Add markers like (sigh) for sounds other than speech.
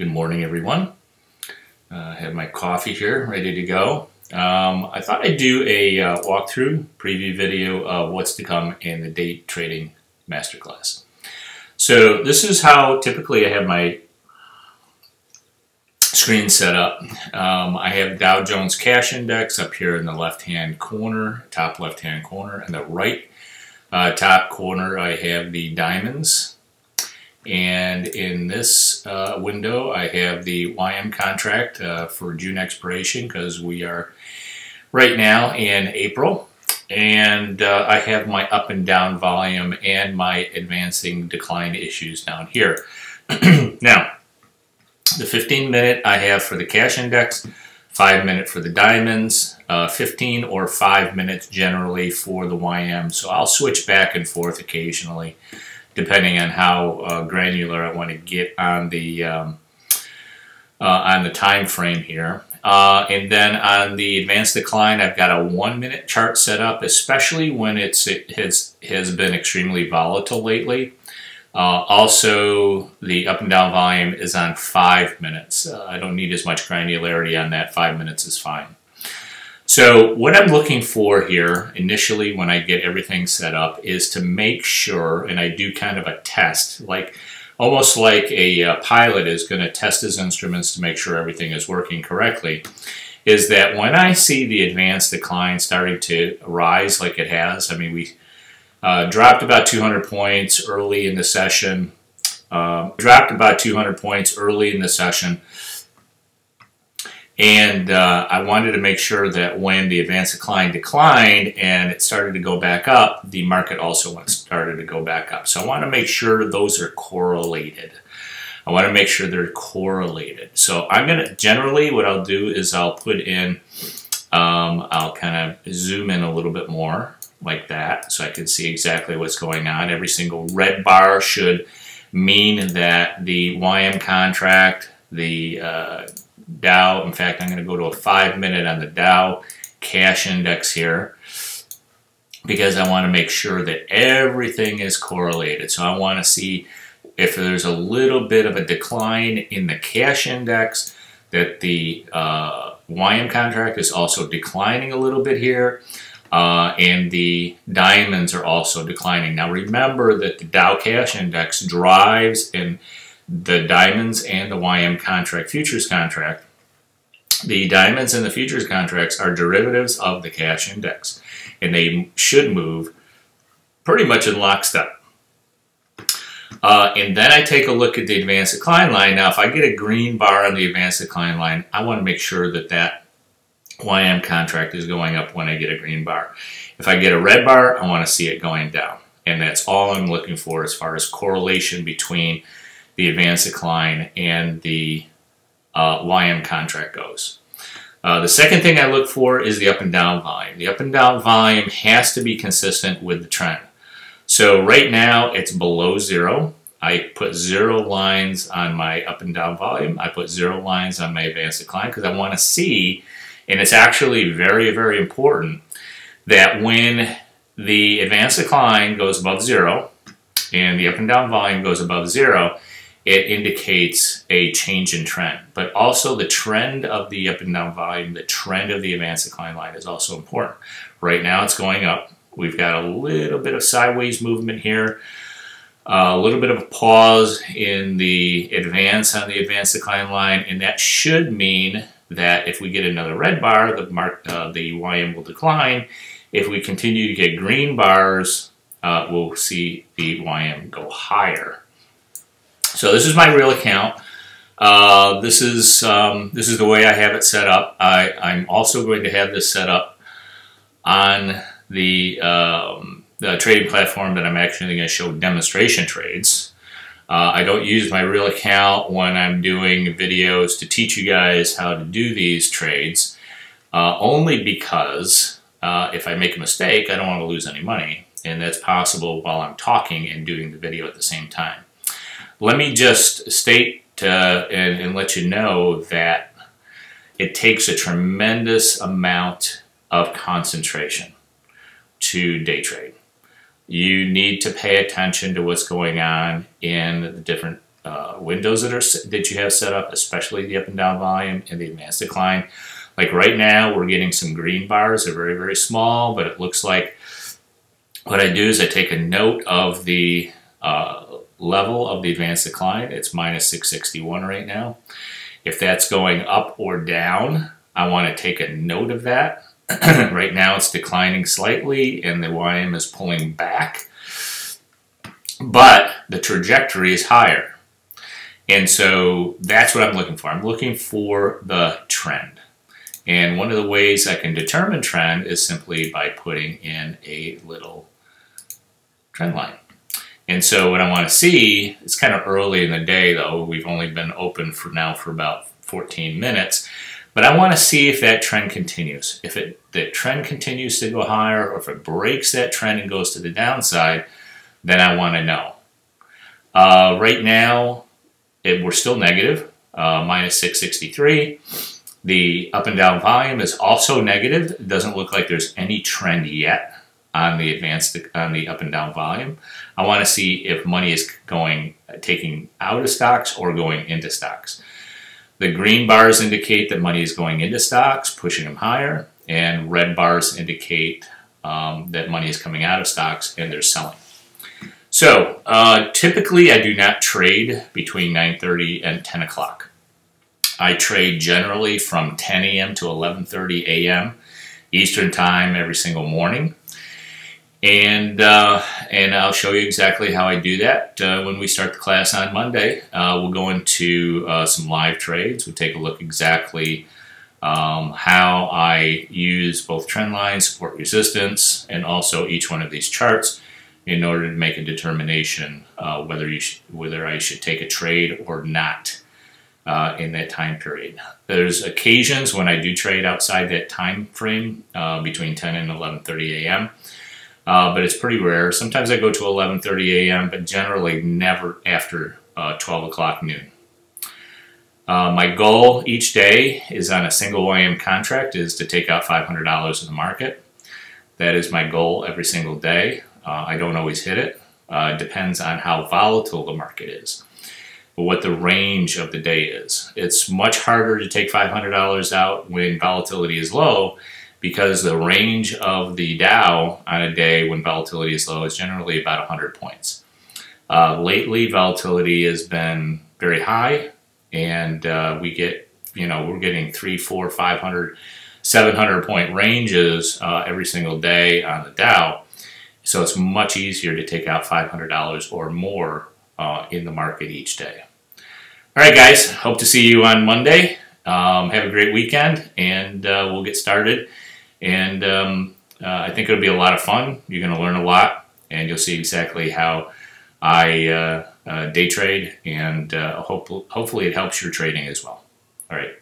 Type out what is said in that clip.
Good morning, everyone. Uh, I have my coffee here ready to go. Um, I thought I'd do a uh, walkthrough preview video of what's to come in the day trading masterclass. So this is how typically I have my screen set up. Um, I have Dow Jones Cash Index up here in the left-hand corner, top left-hand corner, and the right uh, top corner I have the diamonds and in this uh, window, I have the YM contract uh, for June expiration because we are right now in April. And uh, I have my up and down volume and my advancing decline issues down here. (clears throat) now, the 15 minute I have for the cash index, 5 minute for the diamonds, uh, 15 or 5 minutes generally for the YM. So I'll switch back and forth occasionally depending on how uh, granular I want to get on the um, uh, on the time frame here. Uh, and then on the advanced decline, I've got a one minute chart set up, especially when it's it has has been extremely volatile lately. Uh, also, the up and down volume is on five minutes. Uh, I don't need as much granularity on that. Five minutes is fine. So what I'm looking for here initially when I get everything set up is to make sure, and I do kind of a test, like almost like a uh, pilot is going to test his instruments to make sure everything is working correctly, is that when I see the advanced decline starting to rise like it has, I mean, we uh, dropped about 200 points early in the session, uh, dropped about 200 points early in the session, and uh, I wanted to make sure that when the advance decline declined and it started to go back up, the market also started to go back up. So I want to make sure those are correlated. I want to make sure they're correlated. So I'm going to, generally what I'll do is I'll put in, um, I'll kind of zoom in a little bit more like that so I can see exactly what's going on. Every single red bar should mean that the YM contract, the uh, Dow. In fact, I'm going to go to a five minute on the Dow cash index here because I want to make sure that everything is correlated. So I want to see if there's a little bit of a decline in the cash index, that the uh, YM contract is also declining a little bit here. Uh, and the diamonds are also declining. Now remember that the Dow Cash Index drives in the diamonds and the YM contract futures contract. The diamonds and the futures contracts are derivatives of the cash index, and they should move pretty much in lockstep. Uh, and then I take a look at the advanced decline line. Now, if I get a green bar on the advanced decline line, I want to make sure that that YM contract is going up when I get a green bar. If I get a red bar, I want to see it going down. And that's all I'm looking for as far as correlation between the advanced decline and the uh, YM contract goes. Uh, the second thing I look for is the up and down volume. The up and down volume has to be consistent with the trend. So right now it's below zero. I put zero lines on my up and down volume. I put zero lines on my advanced decline because I want to see, and it's actually very, very important, that when the advanced decline goes above zero and the up and down volume goes above zero, it indicates a change in trend. But also the trend of the up and down volume, the trend of the advanced decline line is also important. Right now it's going up. We've got a little bit of sideways movement here, a little bit of a pause in the advance on the advanced decline line, and that should mean that if we get another red bar, the, mark, uh, the YM will decline. If we continue to get green bars, uh, we'll see the YM go higher. So this is my real account. Uh, this is um, this is the way I have it set up. I, I'm also going to have this set up on the, um, the trading platform that I'm actually going to show demonstration trades. Uh, I don't use my real account when I'm doing videos to teach you guys how to do these trades, uh, only because uh, if I make a mistake, I don't want to lose any money, and that's possible while I'm talking and doing the video at the same time. Let me just state uh, and, and let you know that it takes a tremendous amount of concentration to day trade. You need to pay attention to what's going on in the different uh, windows that are that you have set up, especially the up and down volume and the advanced decline. Like right now, we're getting some green bars. They're very, very small, but it looks like what I do is I take a note of the uh, level of the advanced decline. It's minus 661 right now. If that's going up or down, I want to take a note of that. (clears throat) right now it's declining slightly and the YM is pulling back, but the trajectory is higher. And so that's what I'm looking for. I'm looking for the trend. And one of the ways I can determine trend is simply by putting in a little trend line. And so what I want to see, it's kind of early in the day though, we've only been open for now for about 14 minutes, but I want to see if that trend continues. If it the trend continues to go higher or if it breaks that trend and goes to the downside, then I want to know. Uh, right now, it, we're still negative, uh, minus 663. The up and down volume is also negative. It doesn't look like there's any trend yet on the advanced on the up and down volume. I want to see if money is going taking out of stocks or going into stocks. The green bars indicate that money is going into stocks, pushing them higher, and red bars indicate um, that money is coming out of stocks and they're selling. So uh, typically, I do not trade between 9:30 and 10 o'clock. I trade generally from 10 a.m. to 11:30 a.m. Eastern Time every single morning and uh, and I'll show you exactly how I do that uh, when we start the class on Monday. Uh, we'll go into uh, some live trades. We'll take a look exactly um, how I use both trend lines, support resistance, and also each one of these charts in order to make a determination uh, whether you whether I should take a trade or not. Uh, in that time period. There's occasions when I do trade outside that time frame between 10 and 11:30 a.m uh, but it's pretty rare. Sometimes I go to 11:30 a.m., but generally never after uh, 12 o'clock noon. Uh, my goal each day is on a single YM contract is to take out $500 in the market. That is my goal every single day. Uh, I don't always hit it. Uh, it depends on how volatile the market is, what the range of the day is. It's much harder to take $500 out when volatility is low because the range of the Dow on a day when volatility is low is generally about 100 points. Uh, lately, volatility has been very high, and uh, we get, you know, we're getting three, four, 500, 700 point ranges uh, every single day on the Dow. So it's much easier to take out $500 or more uh, in the market each day. All right, guys, hope to see you on Monday. Um, have a great weekend, and uh, we'll get started. And um, uh, I think it'll be a lot of fun. You're going to learn a lot, and you'll see exactly how I uh, uh, day trade, and uh, hope, hopefully it helps your trading as well. All right.